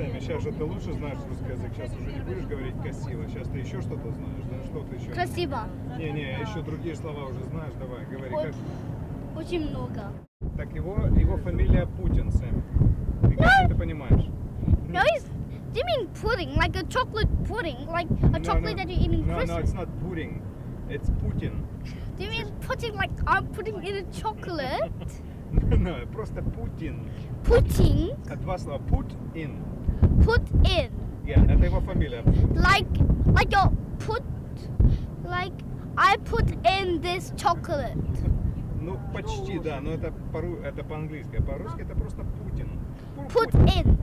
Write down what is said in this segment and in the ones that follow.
Сэмми, сейчас же ты лучше знаешь русский язык, сейчас уже не будешь говорить красиво, сейчас ты еще что-то знаешь, да? Что ты еще? Красиво. Не-не, еще другие слова уже знаешь, давай, говори. Вот. Как... Очень много. Так его, его фамилия Путин, Сэм. И как ты понимаешь? No, he's. Do you mean pudding? Like a chocolate pudding? Like a chocolate that you eat in no, Christmas? no, it's not pudding. It's Putin. Do you mean putting like I'm putting in a chocolate? No, просто Путин. Putting, А Два слова. Put in. put in. Yeah, это его фамилия. Like, like you put, like I put in this chocolate. Ну, почти, да, но это, по, это по-английски. А по-русски это просто Путин. Пу- Put Путин. in,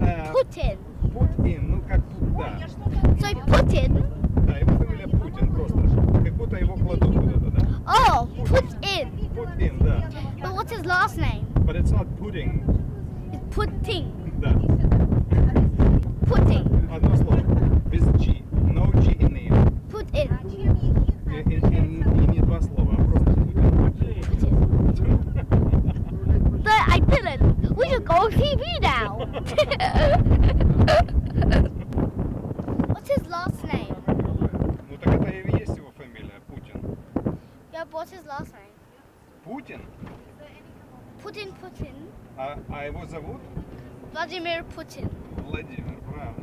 Э, put in. Put in, ну как, да. So put in. Да, его фамилия Путин просто. Как будто его кладут куда-то, да? Oh, put in. Put in, да. But what's his last name? But it's not pudding. It's putting. Да. Putting. didn't. We should go on TV now. What's his last name? Ну так это и есть его фамилия, Путин. Yeah, but what's his last name? Путин? Putin, Putin. А, а его зовут Vladimir Putin. Владимир, правда.